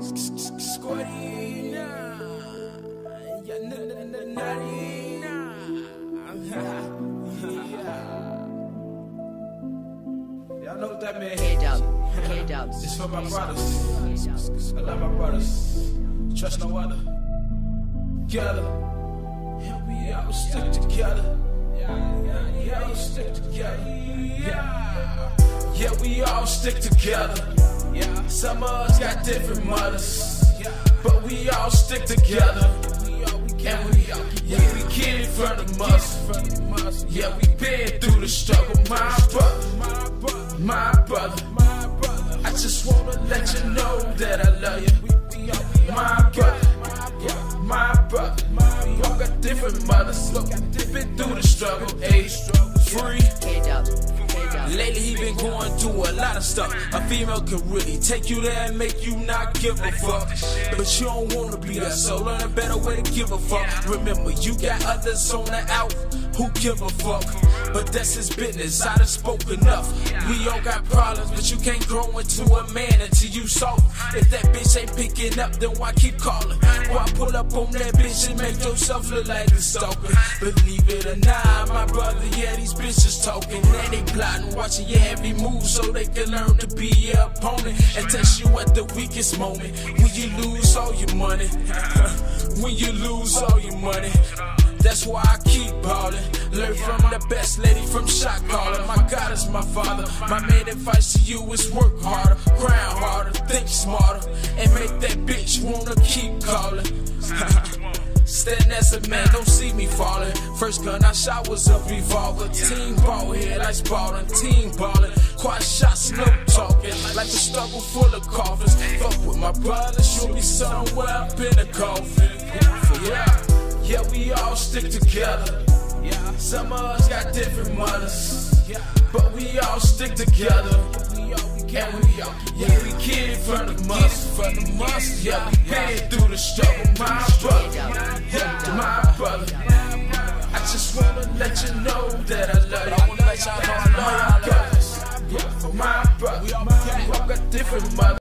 Squatty, nah. Yeah, nah. Y'all know what that means. K-Dub, K-Dub. It's for my brothers. I love my brothers. Trust no other. Together. Yeah, we all stick together. Yeah, yeah, yeah, we stick together. Yeah. Yeah, we all stick together. Some of us got different mothers. But we all stick together. And we, yeah, we get it from the muscle. Yeah, we been through the struggle, my brother, my brother. I just wanna let you know that I love you, my brother, my brother. We all got different mothers, been through the struggle, age, free. K-Dub, K-Dub. Been going through a lot of stuff. A female can really take you there and make you not give a fuck. But you don't wanna be that, so learn a better way to give a fuck. Remember, you got others on the out who give a fuck. But that's his business, I done spoke enough. We all got problems, but you can't grow into a man until you solve. If that bitch ain't picking up, then why keep calling? Why pull up on that bitch and make yourself look like a stalker? Believe it or not, my brother, yeah, these bitches talking. Watching your every move so they can learn to be your opponent and test you at the weakest moment. When you lose all your money, when you lose all your money. That's why I keep ballin'. Learn from the best lady from shot calling. My God is my father. My main advice to you is work harder, grind harder, think smarter, and make that bitch wanna keep calling. Stand as a man, don't see me falling. First gun I shot was a revolver. Team ball here, like Spalding. Team ballin'. Quiet shots, no talking. Like a struggle full of coffins. Fuck with my brothers, you'll be somewhere up in a coffin. Yeah. Yeah, we all stick together. Yeah, some of us got different mothers. But we all stick together. And we yeah, we get it from the muscle, from the muscle. Yeah, for my